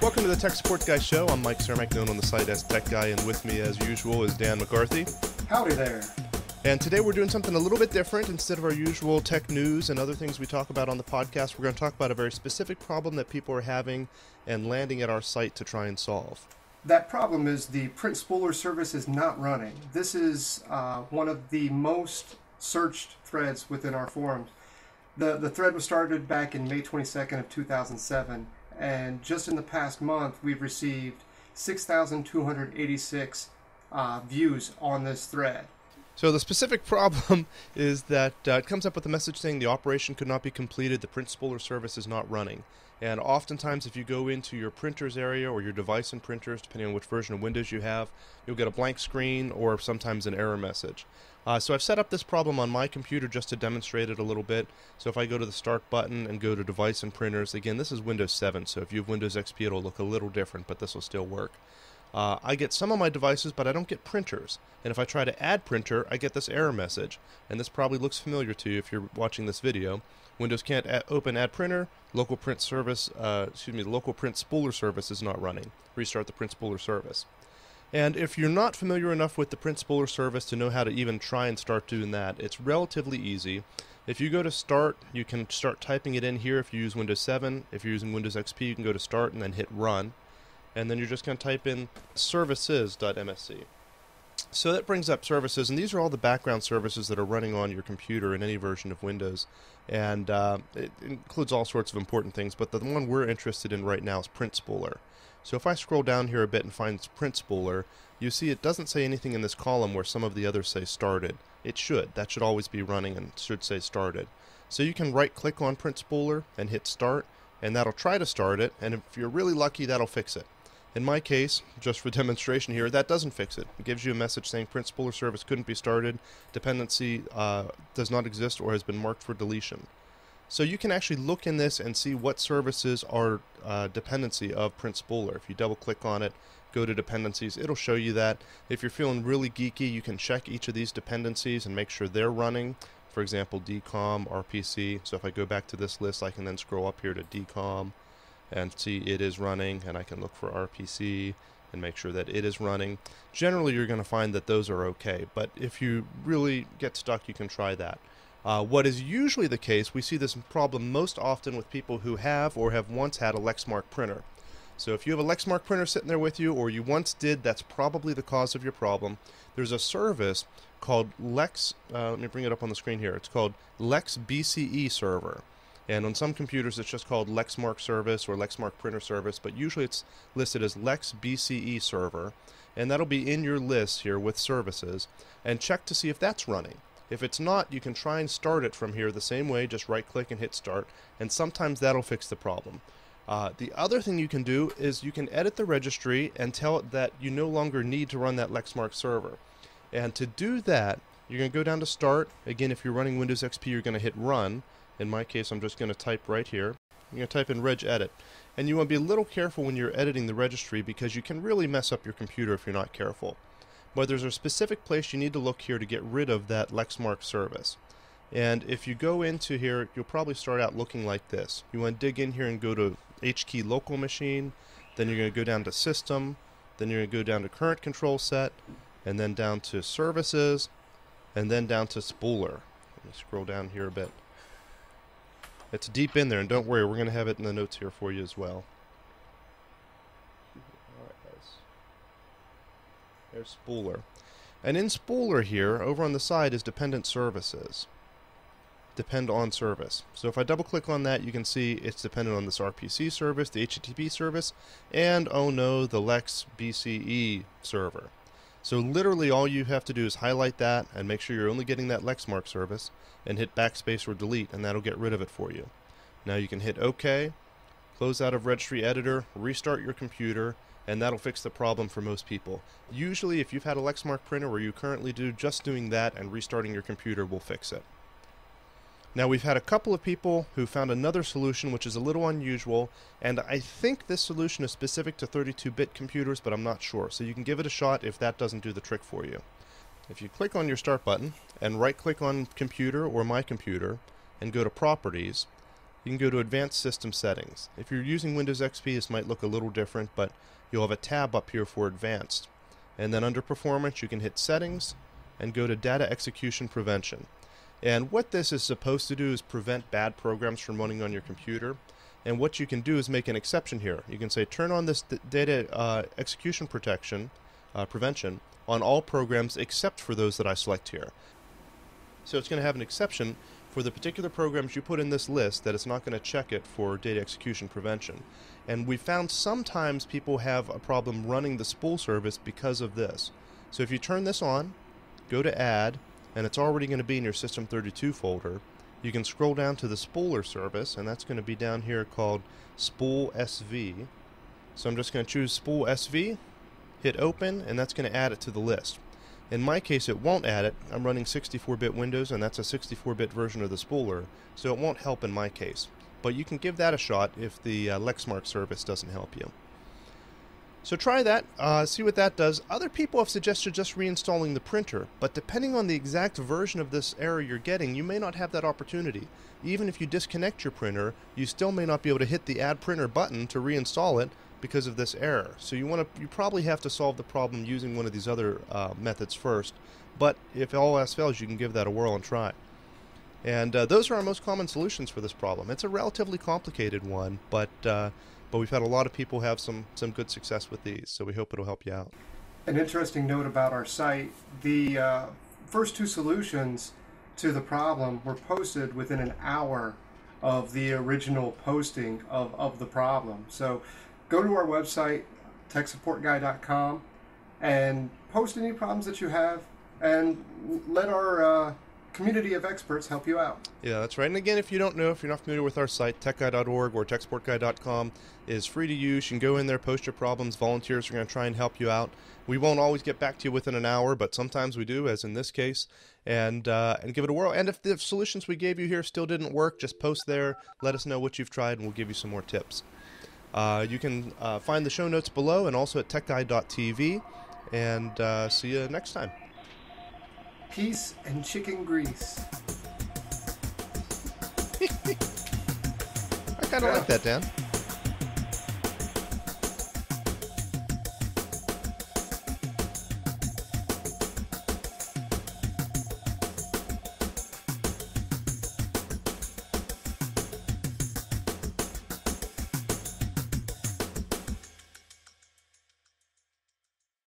Welcome to the Tech Support Guy Show. I'm Mike Cermak, known on the site as Tech Guy, and with me, as usual, is Dan McCarthy. Howdy there. And today we're doing something a little bit different. Instead of our usual tech news and other things we talk about on the podcast, we're going to talk about a very specific problem that people are having and landing at our site to try and solve. That problem is the print spooler service is not running. This is uh, one of the most searched threads within our forums. The, the thread was started back in May 22nd of 2007, and just in the past month, we've received 6,286 uh, views on this thread. So the specific problem is that uh, it comes up with a message saying the operation could not be completed, the print spooler service is not running. And oftentimes if you go into your printers area or your device and printers, depending on which version of Windows you have, you'll get a blank screen or sometimes an error message. Uh, so I've set up this problem on my computer just to demonstrate it a little bit. So if I go to the Start button and go to Device and Printers, again, this is Windows 7, so if you have Windows XP, it'll look a little different, but this will still work. Uh, I get some of my devices, but I don't get printers. And if I try to add printer, I get this error message. And this probably looks familiar to you if you're watching this video. Windows can't add, open add printer. Local print service, uh, excuse me, local print spooler service is not running. Restart the print spooler service. And if you're not familiar enough with the print spooler service to know how to even try and start doing that, it's relatively easy. If you go to Start, you can start typing it in here if you use Windows 7. If you're using Windows XP, you can go to Start and then hit Run and then you're just going to type in services.msc. So that brings up services, and these are all the background services that are running on your computer in any version of Windows. And uh, it includes all sorts of important things, but the one we're interested in right now is Print Spooler. So if I scroll down here a bit and find Print Spooler, you see it doesn't say anything in this column where some of the others say started. It should. That should always be running and should say started. So you can right click on Print Spooler and hit start, and that'll try to start it, and if you're really lucky, that'll fix it. In my case, just for demonstration here, that doesn't fix it. It gives you a message saying print spooler service couldn't be started, dependency uh, does not exist or has been marked for deletion. So you can actually look in this and see what services are uh, dependency of print spooler. If you double click on it, go to dependencies, it'll show you that. If you're feeling really geeky, you can check each of these dependencies and make sure they're running. For example, DCOM, RPC. So if I go back to this list, I can then scroll up here to DCOM and see it is running and I can look for RPC and make sure that it is running. Generally you're going to find that those are okay, but if you really get stuck you can try that. Uh, what is usually the case, we see this problem most often with people who have or have once had a Lexmark printer. So if you have a Lexmark printer sitting there with you, or you once did, that's probably the cause of your problem. There's a service called Lex, uh, let me bring it up on the screen here. It's called Lex BCE Server. And on some computers, it's just called Lexmark Service or Lexmark Printer Service, but usually it's listed as Lex BCE Server. And that'll be in your list here with services. And check to see if that's running. If it's not, you can try and start it from here the same way, just right click and hit start, and sometimes that'll fix the problem. Uh, the other thing you can do is you can edit the registry and tell it that you no longer need to run that Lexmark server. And to do that, you're going to go down to Start. Again, if you're running Windows XP, you're going to hit Run. In my case, I'm just going to type right here. I'm going to type in regedit. And you want to be a little careful when you're editing the registry because you can really mess up your computer if you're not careful. But there's a specific place you need to look here to get rid of that Lexmark service. And if you go into here, you'll probably start out looking like this. You want to dig in here and go to HKey local machine, then you're going to go down to system, then you're going to go down to current control set, and then down to services, and then down to spooler. Let me scroll down here a bit. It's deep in there, and don't worry, we're going to have it in the notes here for you as well. Alright, guys. There's Spooler. And in Spooler here, over on the side, is Dependent Services. Depend on service. So if I double click on that, you can see it's dependent on this RPC service, the HTTP service, and oh no, the Lex BCE server. So literally all you have to do is highlight that and make sure you're only getting that Lexmark service and hit backspace or delete and that'll get rid of it for you. Now you can hit OK, close out of registry editor, restart your computer, and that'll fix the problem for most people. Usually if you've had a Lexmark printer where you currently do, just doing that and restarting your computer will fix it. Now we've had a couple of people who found another solution which is a little unusual and I think this solution is specific to 32-bit computers but I'm not sure so you can give it a shot if that doesn't do the trick for you. If you click on your start button and right click on computer or my computer and go to properties you can go to Advanced System Settings. If you're using Windows XP, this might look a little different, but you'll have a tab up here for Advanced. And then under Performance, you can hit Settings and go to Data Execution Prevention. And what this is supposed to do is prevent bad programs from running on your computer. And what you can do is make an exception here. You can say turn on this data uh, execution protection, uh, prevention, on all programs except for those that I select here. So it's going to have an exception for the particular programs you put in this list that it's not going to check it for data execution prevention. And we found sometimes people have a problem running the spool service because of this. So if you turn this on, go to add, and it's already going to be in your System32 folder, you can scroll down to the spooler service, and that's going to be down here called spool SV. So I'm just going to choose spool SV, hit open, and that's going to add it to the list. In my case, it won't add it. I'm running 64-bit Windows, and that's a 64-bit version of the spooler, so it won't help in my case. But you can give that a shot if the uh, Lexmark service doesn't help you. So try that, uh, see what that does. Other people have suggested just reinstalling the printer, but depending on the exact version of this error you're getting, you may not have that opportunity. Even if you disconnect your printer, you still may not be able to hit the Add Printer button to reinstall it because of this error. So you want to, you probably have to solve the problem using one of these other uh, methods first. But if all else fails, you can give that a whirl and try. And uh, those are our most common solutions for this problem. It's a relatively complicated one, but uh, but we've had a lot of people have some some good success with these, so we hope it'll help you out. An interesting note about our site: the uh, first two solutions to the problem were posted within an hour of the original posting of, of the problem. So go to our website, techsupportguy.com, and post any problems that you have, and let our uh, community of experts help you out. Yeah, that's right. And again, if you don't know, if you're not familiar with our site, techguy.org or techsupportguy.com is free to use. You can go in there, post your problems. Volunteers are going to try and help you out. We won't always get back to you within an hour, but sometimes we do, as in this case, and uh, and give it a whirl. And if the solutions we gave you here still didn't work, just post there. Let us know what you've tried, and we'll give you some more tips. Uh, you can uh, find the show notes below and also at techguy.tv. And uh, see you next time. Peace and chicken grease. I kind of yeah. like that, Dan.